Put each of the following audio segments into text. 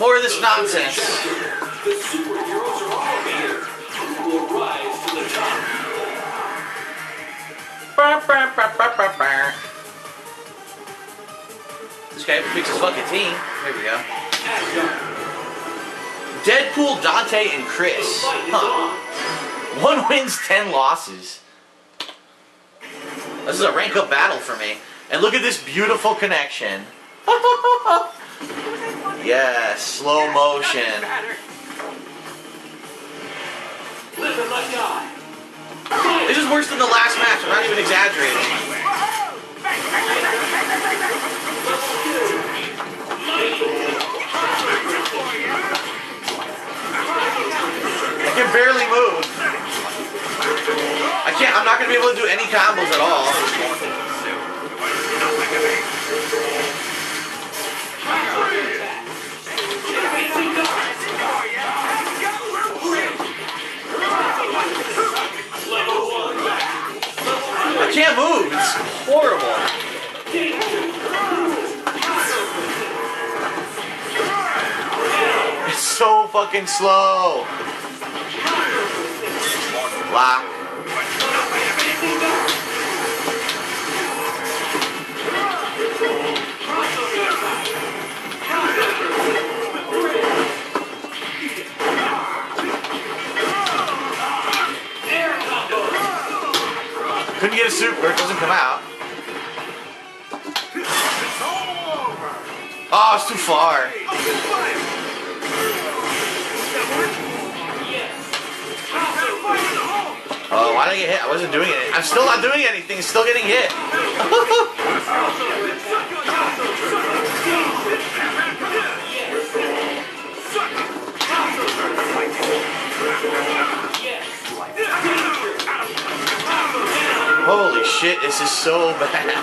More of this nonsense. The superheroes are all here. Will rise to the top? This guy picks his fucking team. There we go. Deadpool, Dante, and Chris. Huh. One wins, ten losses. This is a rank up battle for me. And look at this beautiful connection. yes, slow motion. This is worse than the last match. I'm not even exaggerating. I can barely move. I can't. I'm not gonna be able to do any combos at all. Can't move. It's horrible. It's so fucking slow. Lock. Couldn't get a super. It doesn't come out. Oh, it's too far. Oh, why did I get hit? I wasn't doing it. I'm still not doing anything. Still getting hit. Holy shit, this is so bad. I'm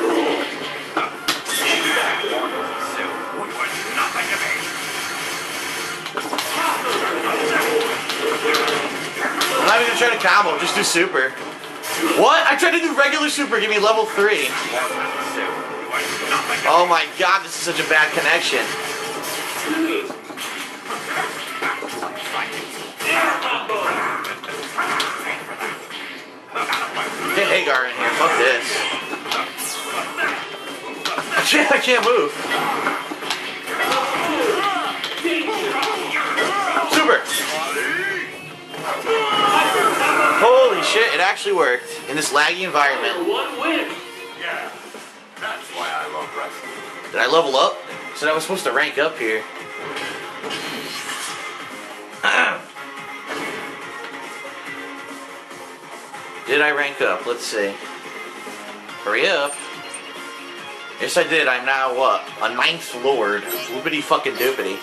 not even gonna try to combo, just do super. What? I tried to do regular super, give me level 3. Oh my god, this is such a bad connection. Haggar in here, fuck this. I can't, I can't move. Super! Holy shit, it actually worked in this laggy environment. One win. Yeah, that's why I love wrestling. Did I level up? So I was supposed to rank up here. Did I rank up? Let's see. Hurry up. Yes, I did. I'm now what? A ninth lord. Whoopity fucking doopity.